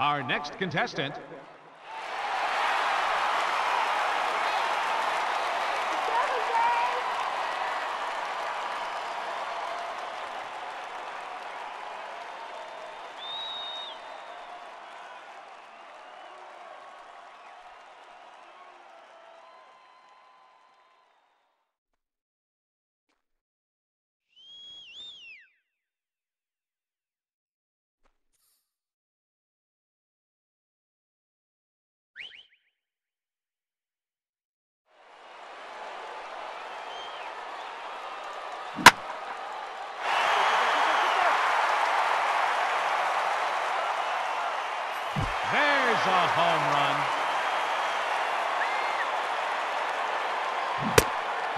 Our next contestant There's a home run.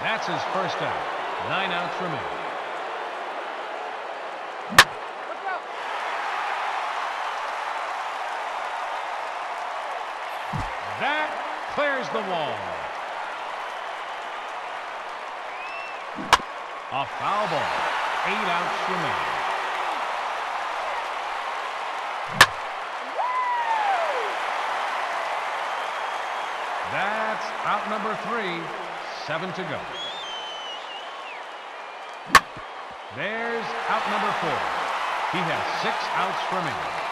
That's his first out. Nine outs remaining. That clears the wall. A foul ball. Eight outs remaining. That's out number three. Seven to go. There's out number four. He has six outs remaining.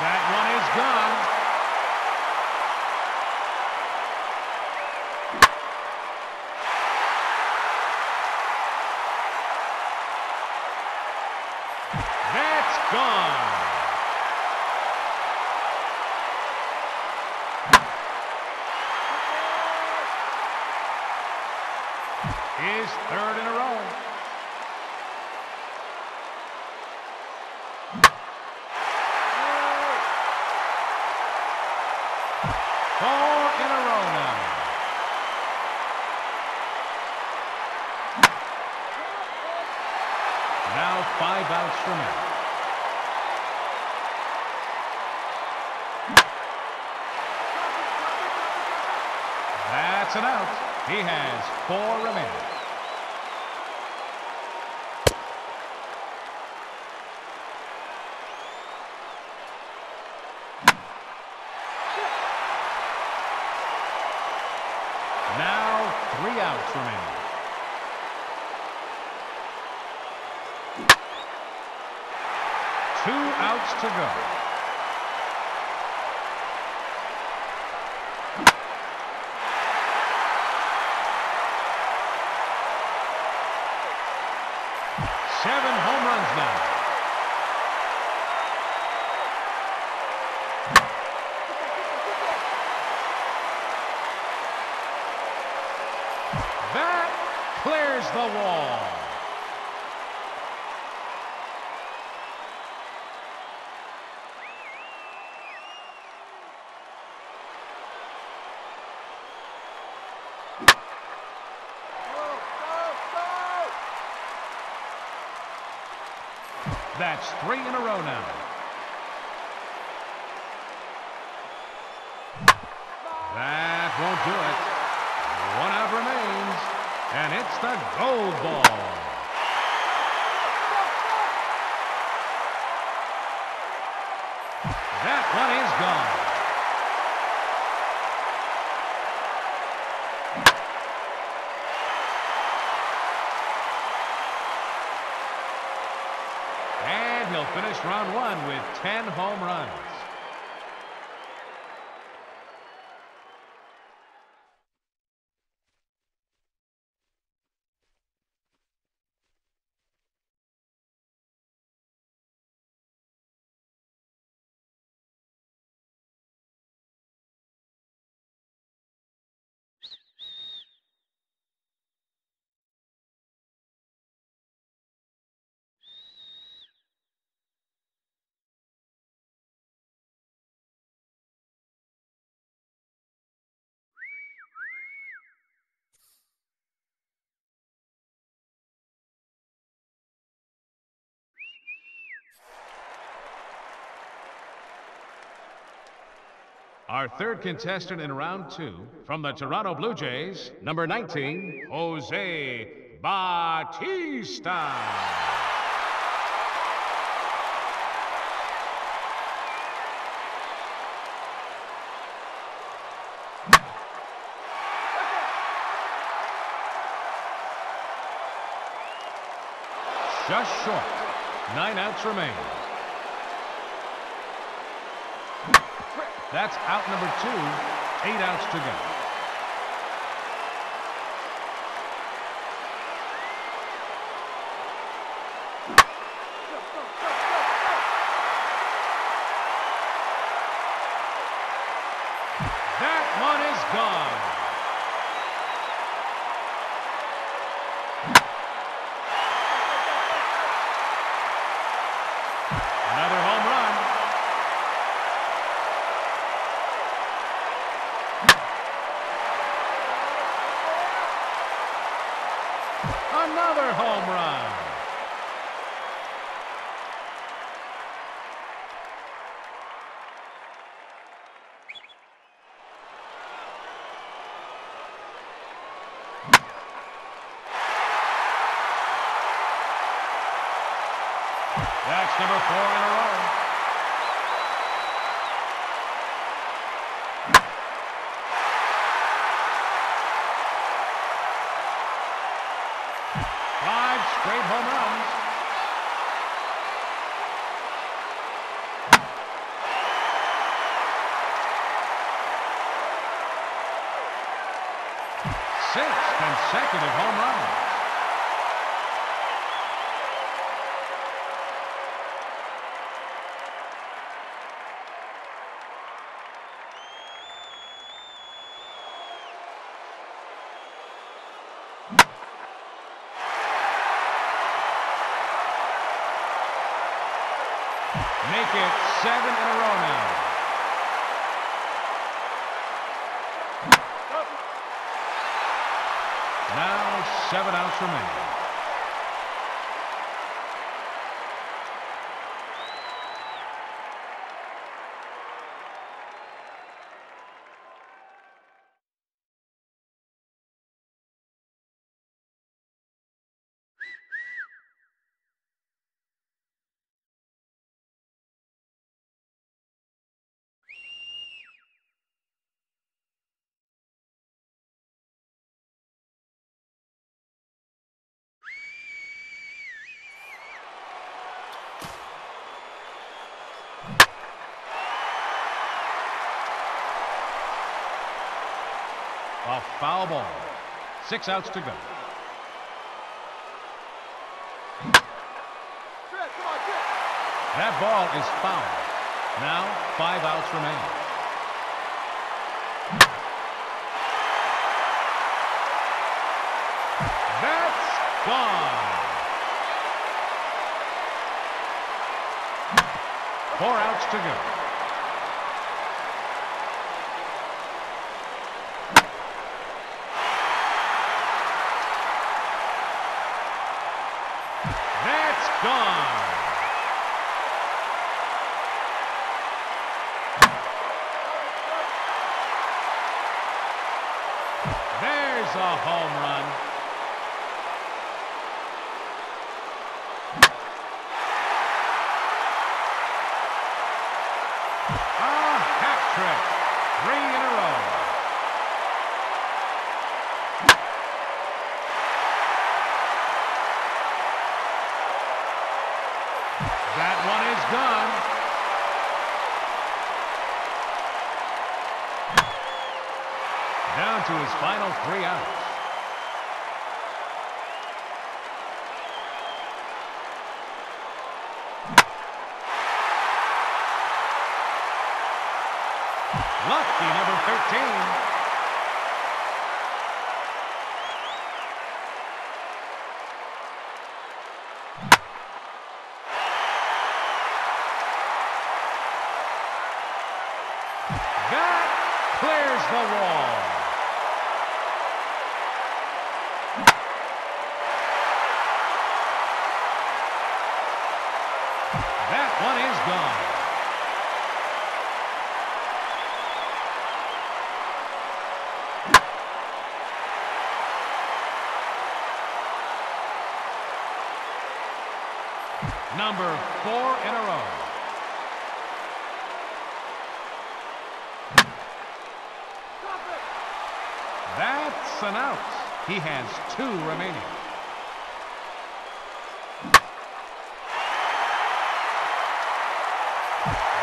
That one is gone. That's gone. His third in a row. Four in a row now. Now five outs remaining. That's an out. He has four remaining. To go. That's three in a row now. That won't do it. One out remains, and it's the gold ball. That one is gone. And he'll finish round one with 10 home runs. Our third contestant in round two from the Toronto Blue Jays, number 19, Jose Bautista. Just short. Nine outs remain. That's out number two. Eight outs to go. That one is gone. Another home run. Another home run. That's number four in a row. Five straight home runs. Six consecutive home runs. Make it seven in a row now. Now seven outs remain. A foul ball. Six outs to go. That ball is foul. Now five outs remain. That's gone. Four outs to go. That's gone. There's a home run. A hat trick. Three in a row. That one is done. Down to his final three outs. Lucky number 13. That clears the wall. That one is gone. Number four in a row. That's an out. He has two remaining.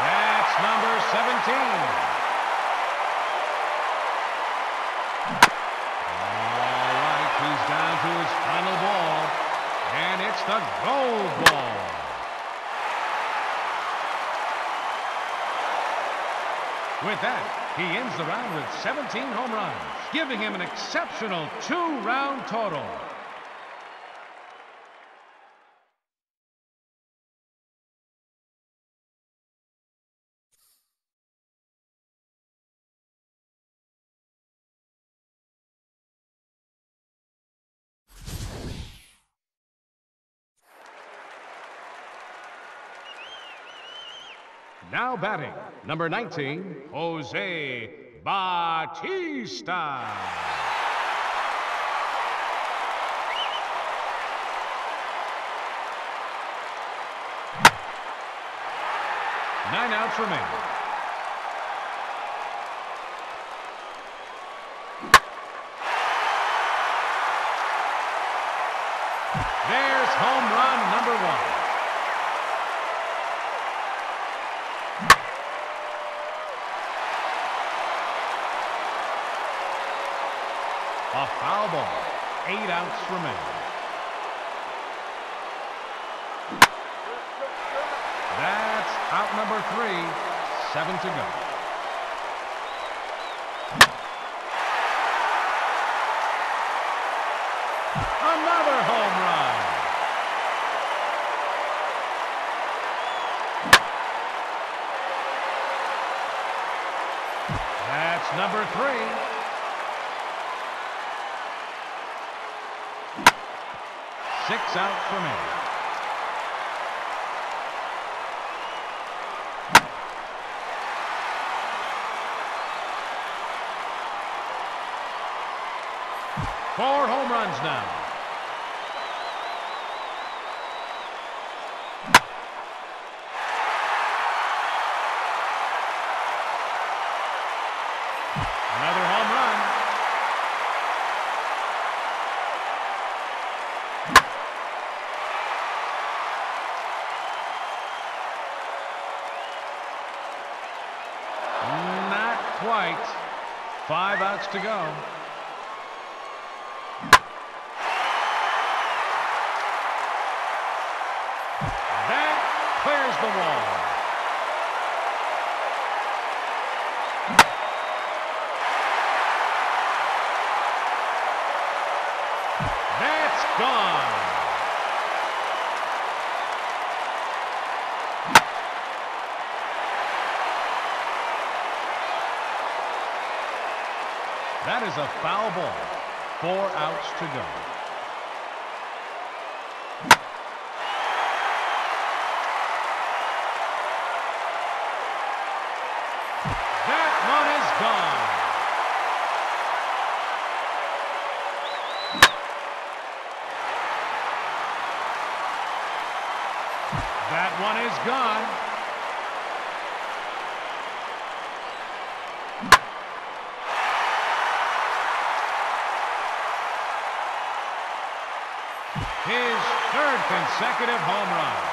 That's number 17. All right, he's down to his final ball, and it's the gold ball. With that, he ends the round with 17 home runs, giving him an exceptional two-round total. Now batting, number 19, Jose Bautista. Nine outs remaining. There's home run number one. A foul ball. Eight outs remaining. That's out number three. Seven to go. Another home run. That's number three. Six outs me. Four home runs now. Another home run. Not. Five outs to go. That clears the wall. That's gone. That is a foul ball. Four outs to go. That one is gone. That one is gone. His third consecutive home run.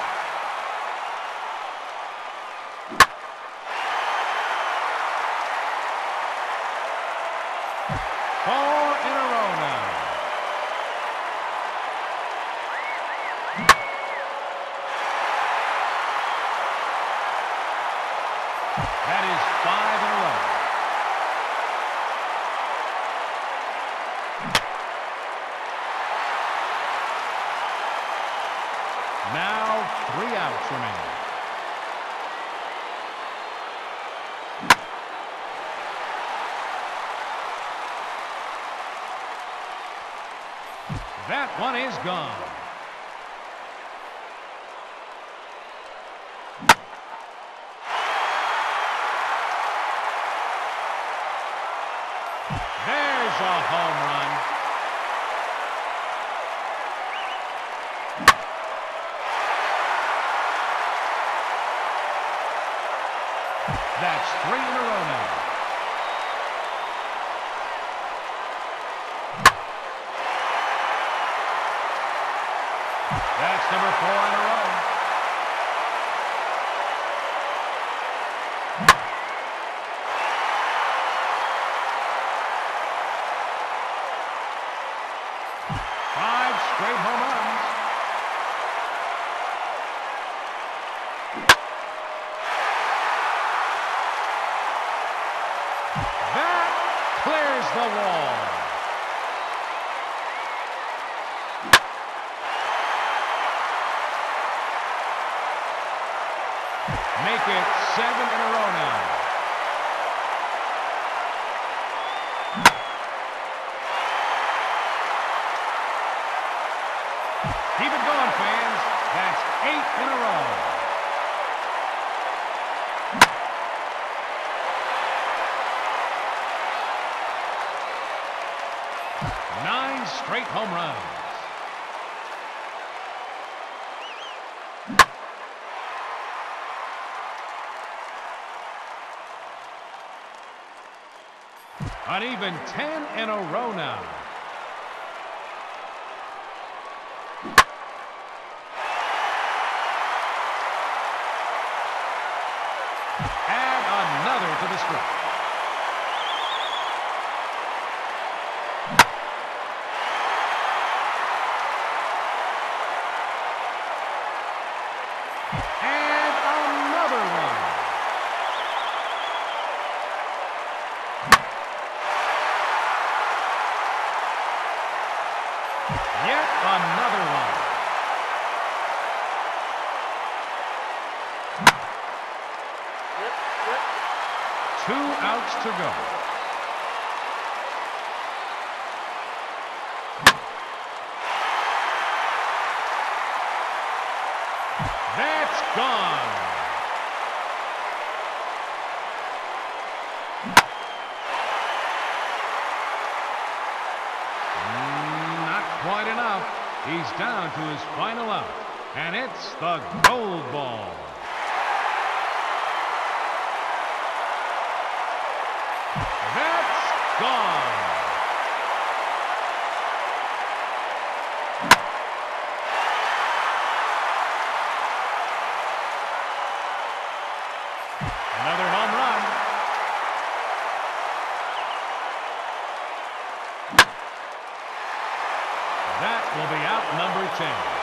Four in a row now. That is five in a row. Now three outs remaining. That one is gone. three in a row now. Wall. Make it seven in a row now. Keep it going, fans. That's eight in a row. Nine straight home runs. An even 10 in a row now. Add another to the script. And another one. Yet another one. Two outs to go. That's gone. Not quite enough. He's down to his final out. And it's the gold ball. That's gone. Another home run. That will be out number 10.